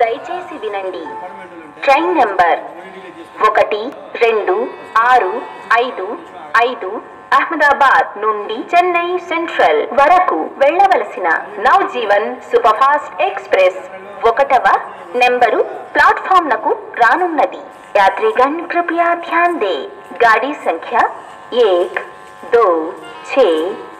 దయచేసి వినండి train number ఒకటి రెండు ఆరు ఐదు ఐదు అహ్మదాబాద్ నుండి చెన్నై సెంట్రల్ వరకు వెళ్ళవలసిన నవజీవన్ సూపర్ ఫాస్ట్ ఎక్స్ప్రెస్ ఒకటవ నెంబరు ప్లాట్ఫామ్ నకు రానున్నది యాత్రిగన్ కృపయా ధ్యాన్ దే గాడి సంఖ్య एक दो छ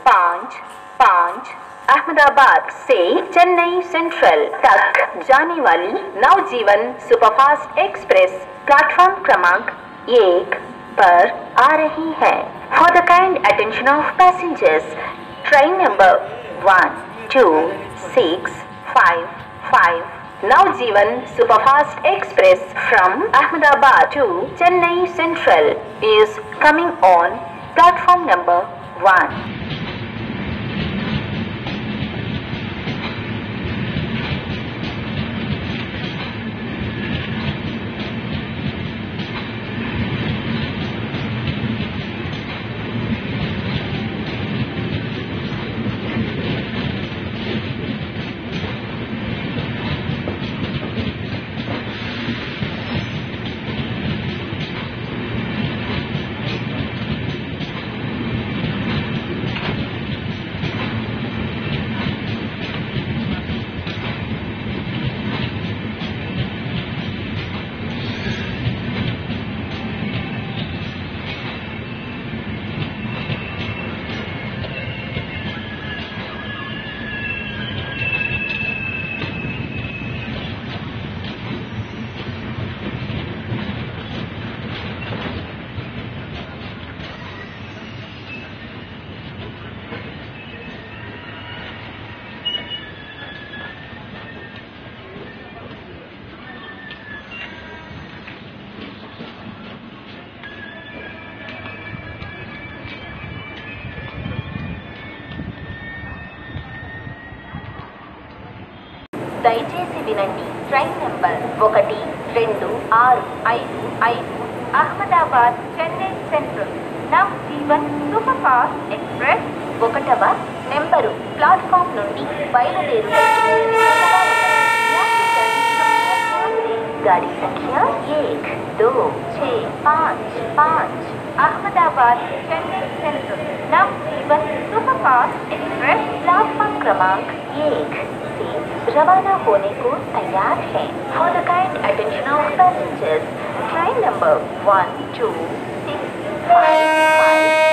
पाँच पाँच अहमदाबाद से चेन्नई सेंट्रल तक जाने वाली नवजीवन सुपरफास्ट एक्सप्रेस प्लेटफॉर्म क्रमांक एक पर आ रही है for the kind attention of passengers train number one two six five five Navjeevan superfast express from Ahmedabad to Chennai central is coming on platform number 1. దయచేసి వినండి ట్రైన్ నెంబర్ ఒకటి రెండు ఆరు ఐదు ఐదు Ahmedabad Chennai central Navjivan super fast express ఒకటవ number platform నుండి బయలుదేరు गाड़ी संख्या एक दो छ पाँच पाँच अहमदाबाद चेन्नई सेंट्रल नव जीवन सुपरफास्ट एक्सप्रेस प्लेटफॉर्म क्रमांक एक से रवाना होने को तैयार है। For the kind attention of passengers train number one two six five five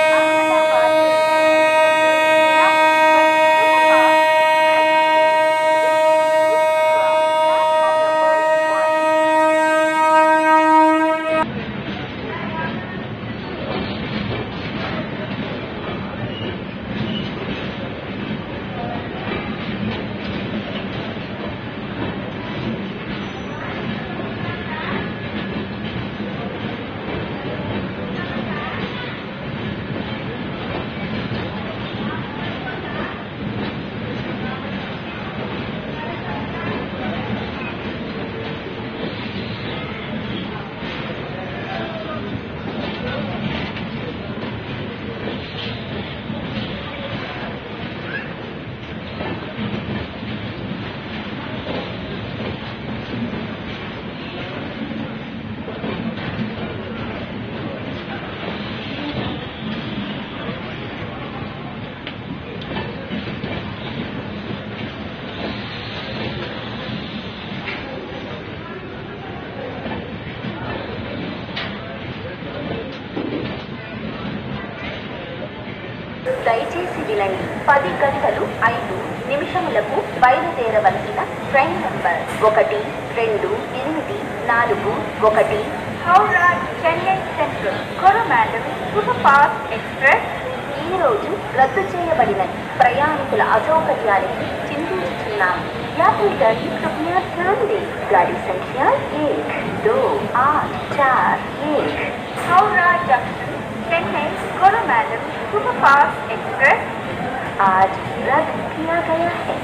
మొదలై పది గంటలు ఐదు నిమిషములకు బయలుదేరవలసిన ట్రైన్ నంబర్ ఒకటి రెండు ఎనిమిది నాలుగు ఒకటి Howrah Chennai central Coromandel superfast express. ఈ రోజు రద్దు చేయబడిన ప్రయాణికుల అసౌకర్యానికి చింతించుతున్నాము యాత్రి గాడి కృపయా ధ్యాన్ గాడి సంఖ్య ఏ దో ఆట్ చార్ ఏ Howrah junction Chennai Coromandel superfast express. आज रद्द किया गया है।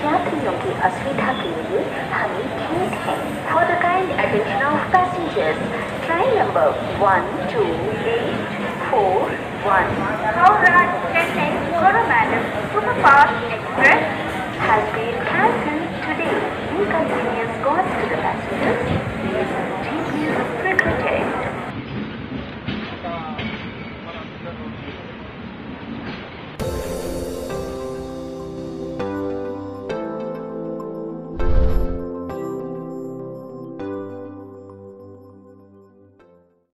यात्रियों की असुविधा के लिए हमें खेद है। For the kind attention of passengers train number one two eight four one Howrah Chennai Coromandel superfast express has been cancelled today. Inconvenience caused to This